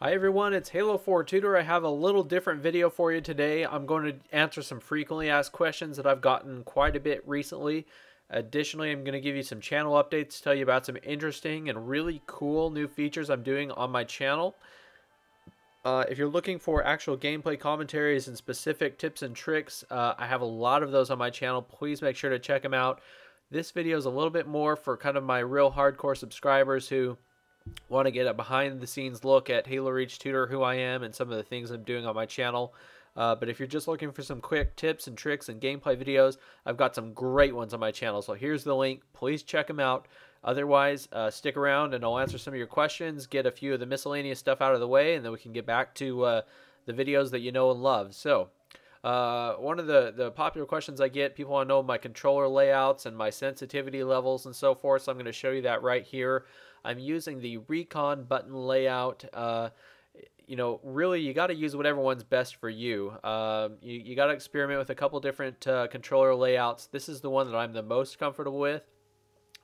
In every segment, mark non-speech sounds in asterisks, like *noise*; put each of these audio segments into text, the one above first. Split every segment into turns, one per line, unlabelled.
Hi everyone, it's Halo 4 Tutor. I have a little different video for you today. I'm going to answer some frequently asked questions that I've gotten quite a bit recently. Additionally, I'm going to give you some channel updates, tell you about some interesting and really cool new features I'm doing on my channel. Uh, if you're looking for actual gameplay commentaries and specific tips and tricks, uh, I have a lot of those on my channel. Please make sure to check them out. This video is a little bit more for kind of my real hardcore subscribers who want to get a behind the scenes look at Halo Reach Tutor, who I am, and some of the things I'm doing on my channel. Uh, but if you're just looking for some quick tips and tricks and gameplay videos, I've got some great ones on my channel. So here's the link. Please check them out. Otherwise, uh, stick around and I'll answer some of your questions, get a few of the miscellaneous stuff out of the way, and then we can get back to uh, the videos that you know and love. So, uh, one of the, the popular questions I get, people want to know my controller layouts and my sensitivity levels and so forth. So I'm going to show you that right here. I'm using the Recon button layout. Uh, you know, really, you got to use whatever one's best for you. Um, you you got to experiment with a couple different uh, controller layouts. This is the one that I'm the most comfortable with.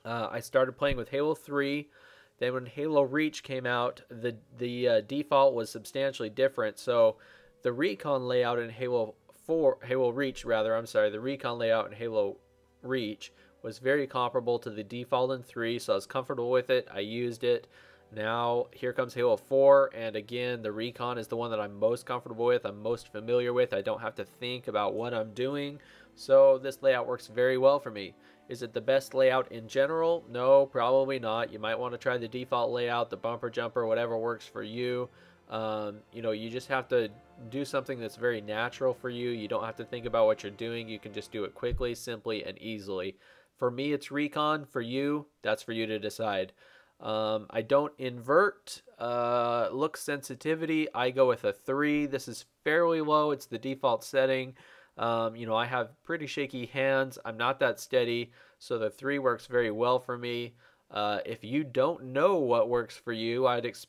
Uh, I started playing with Halo 3. Then when Halo Reach came out, the the uh, default was substantially different. So the Recon layout in Halo 4, Halo Reach rather, I'm sorry, the Recon layout in Halo Reach was very comparable to the default in 3, so I was comfortable with it. I used it. Now, here comes Halo 4, and again, the Recon is the one that I'm most comfortable with, I'm most familiar with. I don't have to think about what I'm doing, so this layout works very well for me. Is it the best layout in general? No, probably not. You might want to try the default layout, the bumper jumper, whatever works for you. Um, you know, you just have to do something that's very natural for you. You don't have to think about what you're doing. You can just do it quickly, simply, and easily. For me, it's recon. For you, that's for you to decide. Um, I don't invert uh, look sensitivity. I go with a 3. This is fairly low. It's the default setting. Um, you know, I have pretty shaky hands. I'm not that steady, so the 3 works very well for me. Uh, if you don't know what works for you, I'd ex-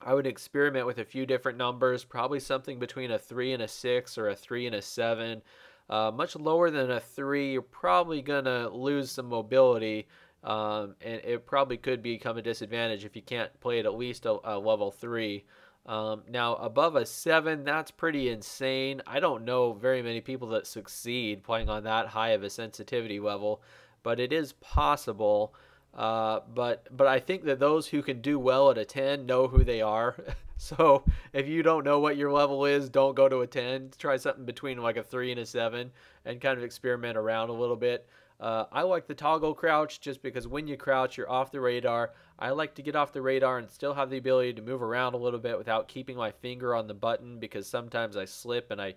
I would experiment with a few different numbers, probably something between a 3 and a 6 or a 3 and a 7. Uh, much lower than a 3, you're probably going to lose some mobility, um, and it probably could become a disadvantage if you can't play at at least a, a level 3. Um, now, above a 7, that's pretty insane. I don't know very many people that succeed playing on that high of a sensitivity level, but it is possible. Uh, but but I think that those who can do well at a 10 know who they are. *laughs* So if you don't know what your level is, don't go to a 10. Try something between like a 3 and a 7 and kind of experiment around a little bit. Uh, I like the toggle crouch just because when you crouch, you're off the radar. I like to get off the radar and still have the ability to move around a little bit without keeping my finger on the button because sometimes I slip and I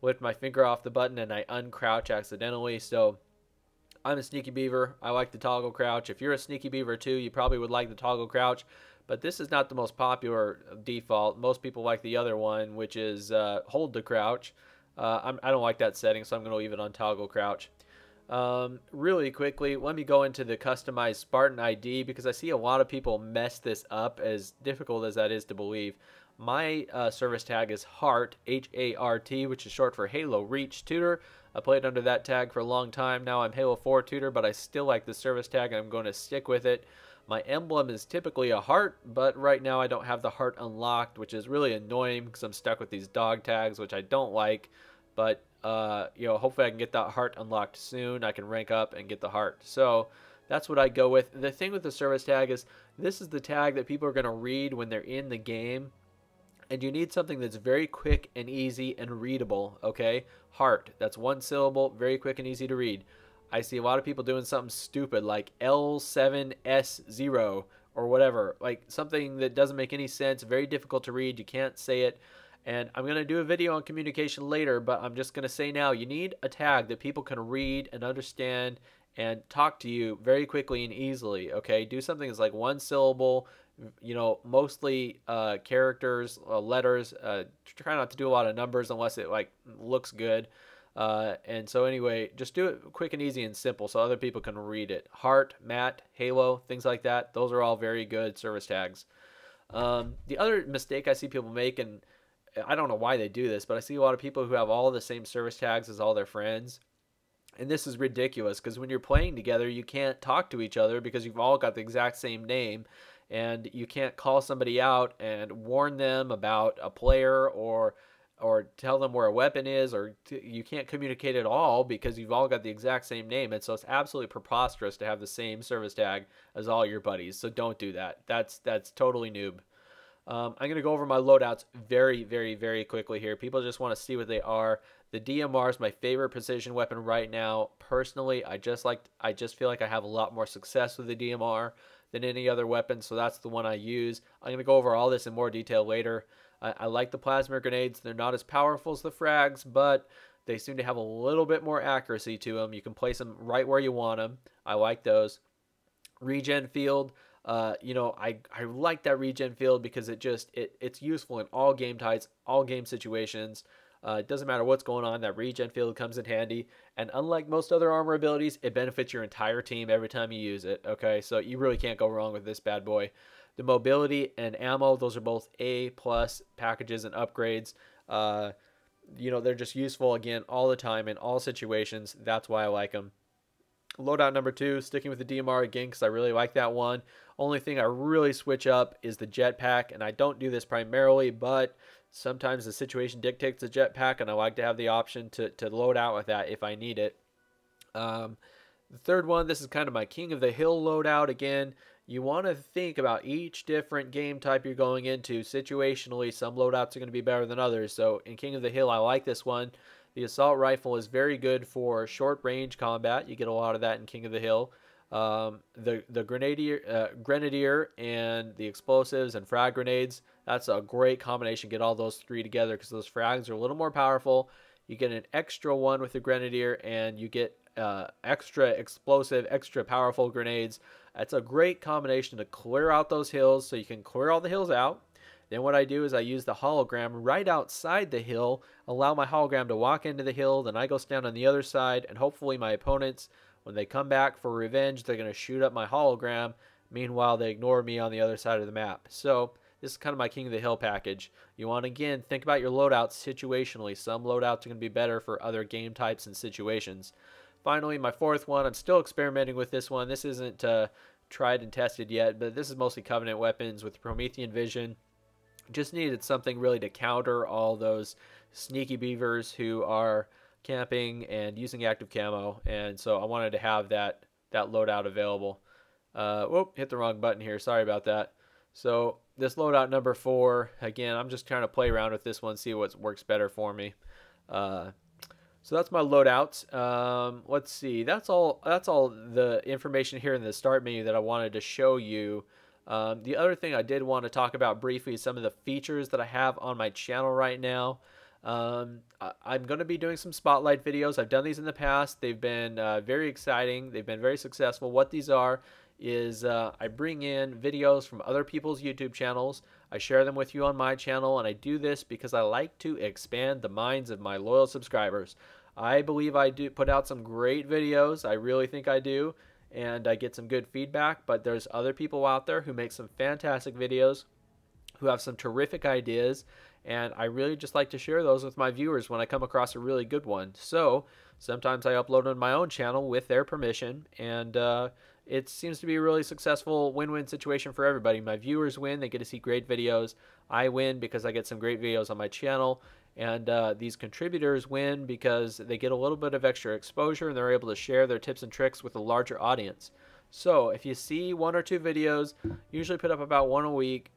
lift my finger off the button and I uncrouch accidentally. So I'm a sneaky beaver. I like the toggle crouch. If you're a sneaky beaver too, you probably would like the toggle crouch but this is not the most popular default. Most people like the other one, which is uh, hold to crouch. Uh, I'm, I do not like that setting, so I'm going to leave it on toggle crouch. Um, really quickly, let me go into the customized Spartan ID because I see a lot of people mess this up, as difficult as that is to believe. My uh, service tag is HART, H-A-R-T, which is short for Halo Reach Tutor. I played under that tag for a long time. Now I'm Halo 4 Tutor, but I still like the service tag and I'm going to stick with it. My emblem is typically a heart, but right now I don't have the heart unlocked, which is really annoying because I'm stuck with these dog tags, which I don't like. But, uh, you know, hopefully I can get that heart unlocked soon. I can rank up and get the heart. So that's what I go with. The thing with the service tag is this is the tag that people are going to read when they're in the game. And you need something that's very quick and easy and readable, okay? Heart, that's one syllable, very quick and easy to read. I see a lot of people doing something stupid like L7S0 or whatever, like something that doesn't make any sense, very difficult to read, you can't say it. And I'm going to do a video on communication later, but I'm just going to say now you need a tag that people can read and understand and talk to you very quickly and easily, okay? Do something that's like one syllable, you know, mostly uh, characters, uh, letters. Uh, try not to do a lot of numbers unless it like looks good. Uh, and so anyway, just do it quick and easy and simple so other people can read it. Heart, Mat, Halo, things like that. Those are all very good service tags. Um, the other mistake I see people make, and I don't know why they do this, but I see a lot of people who have all the same service tags as all their friends. And this is ridiculous because when you're playing together, you can't talk to each other because you've all got the exact same name and you can't call somebody out and warn them about a player or or tell them where a weapon is or t- you can't communicate at all because you've all got the exact same name. And so it's absolutely preposterous to have the same service tag as all your buddies. So don't do that. That's that's totally noob. Um, i'm going to go over my loadouts very very very quickly here. People just want to see what they are. The dmr is my favorite precision weapon right now. Personally i just like i just feel like i have a lot more success with the dmr than any other weapon so that's the one i use. I'm going to go over all this in more detail later I, I like the plasma grenades. They're not as powerful as the frags, but they seem to have a little bit more accuracy to them. You can place them right where you want them. I like those. Regen field. Uh, you know, I, I like that regen field because it just it, it's useful in all game types, all game situations. Uh, it doesn't matter what's going on, that regen field comes in handy. And unlike most other armor abilities, it benefits your entire team every time you use it. Okay, so you really can't go wrong with this bad boy. The mobility and ammo, those are both A plus packages and upgrades. Uh, you know, they're just useful again all the time in all situations. That's why I like them. Loadout number two, sticking with the DMR again because I really like that one. Only thing I really switch up is the jetpack, and I don't do this primarily, but sometimes the situation dictates the jetpack, and I like to have the option to, to load out with that if I need it. Um, the third one, this is kind of my King of the Hill loadout again you want to think about each different game type you're going into. Situationally, some loadouts are going to be better than others. So in King of the Hill, I like this one. The assault rifle is very good for short range combat. You get a lot of that in King of the Hill. Um, the the grenadier, uh, grenadier and the explosives and frag grenades. That's a great combination. Get all those three together because those frags are a little more powerful. You get an extra one with the grenadier, and you get uh, extra explosive, extra powerful grenades. That's a great combination to clear out those hills so you can clear all the hills out. Then what I do is I use the hologram right outside the hill, allow my hologram to walk into the hill, then I go stand on the other side, and hopefully my opponents, when they come back for revenge, they're going to shoot up my hologram. Meanwhile, they ignore me on the other side of the map. So this is kind of my King of the Hill package. You want to, again, think about your loadouts situationally. Some loadouts are going to be better for other game types and situations. Finally, my fourth one, I'm still experimenting with this one. This isn't uh, tried and tested yet, but this is mostly Covenant weapons with Promethean Vision. Just needed something really to counter all those sneaky beavers who are camping and using active camo, and so I wanted to have that that loadout available. Uh, whoop, hit the wrong button here. Sorry about that. So this loadout number four, again, I'm just trying to play around with this one, see what works better for me. Uh, so that's my loadout. Um, let's see. That's all. That's all the information here in the start menu that I wanted to show you. Um, the other thing I did want to talk about briefly is some of the features that I have on my channel right now. Um, I, am going to be doing some spotlight videos. I've done these in the past. They've been uh, very exciting. They've been very successful. What these are is uh, I bring in videos from other people's YouTube channels. I share them with you on my channel, and I do this because I like to expand the minds of my loyal subscribers. I believe I do put out some great videos. I really think I do, and I get some good feedback. But there's other people out there who make some fantastic videos, who have some terrific ideas, and I really just like to share those with my viewers when I come across a really good one. So sometimes I upload on my own channel with their permission, and uh, it seems to be a really successful win-win situation for everybody. My viewers win; they get to see great videos. I win because I get some great videos on my channel, and uh, these contributors win because they get a little bit of extra exposure and they're able to share their tips and tricks with a larger audience. So if you see one or two videos, usually put up about one a week.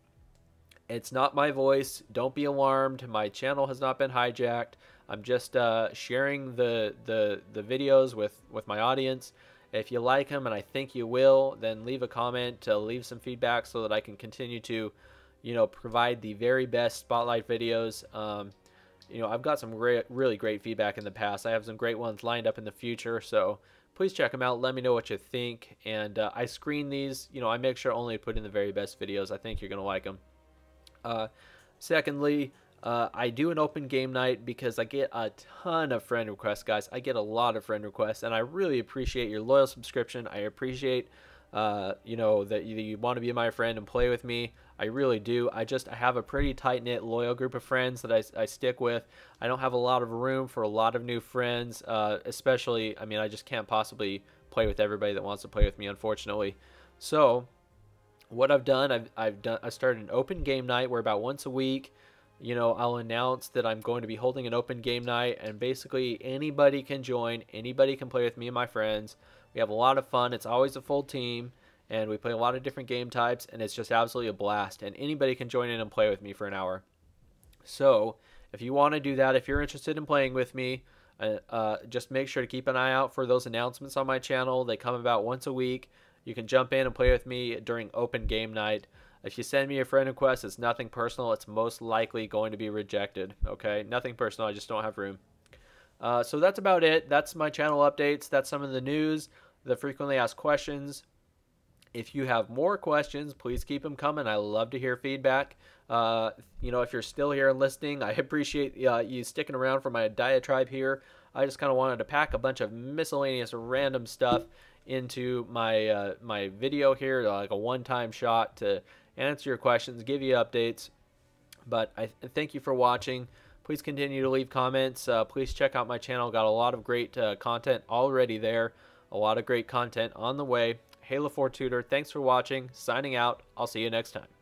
It's not my voice. Don't be alarmed. My channel has not been hijacked. I'm just uh, sharing the, the the videos with with my audience. If you like them, and I think you will, then leave a comment, to leave some feedback so that I can continue to, you know, provide the very best spotlight videos. Um, you know, I've got some great, really great feedback in the past. I have some great ones lined up in the future, so please check them out. Let me know what you think. And uh, I screen these. You know, I make sure only put in the very best videos. I think you're gonna like them. Uh, secondly, uh, I do an open game night because I get a ton of friend requests, guys. I get a lot of friend requests, and I really appreciate your loyal subscription. I appreciate, uh, you know, that you, you want to be my friend and play with me. I really do. I just I have a pretty tight knit, loyal group of friends that I, I stick with. I don't have a lot of room for a lot of new friends, uh, especially. I mean, I just can't possibly play with everybody that wants to play with me, unfortunately. So what I've done, I've, I've done, I started an open game night where about once a week, you know, I'll announce that I'm going to be holding an open game night, and basically anybody can join, anybody can play with me and my friends. We have a lot of fun. It's always a full team, and we play a lot of different game types, and it's just absolutely a blast. And anybody can join in and play with me for an hour. So, if you want to do that, if you're interested in playing with me, uh, uh, just make sure to keep an eye out for those announcements on my channel. They come about once a week. You can jump in and play with me during open game night. If you send me a friend request, it's nothing personal. It's most likely going to be rejected. Okay, nothing personal. I just don't have room. Uh, so that's about it. That's my channel updates. That's some of the news, the frequently asked questions. If you have more questions, please keep them coming. I love to hear feedback. Uh, you know, if you're still here and listening, I appreciate uh, you sticking around for my diatribe here. I just kind of wanted to pack a bunch of miscellaneous random stuff into my uh, my video here, like a one-time shot to answer your questions, give you updates. But I th thank you for watching. Please continue to leave comments. Uh, please check out my channel. Got a lot of great uh, content already there. A lot of great content on the way. Halo 4 Tutor, thanks for watching. Signing out. I'll see you next time.